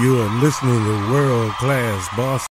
You are listening to World Class Boss